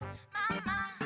Mama.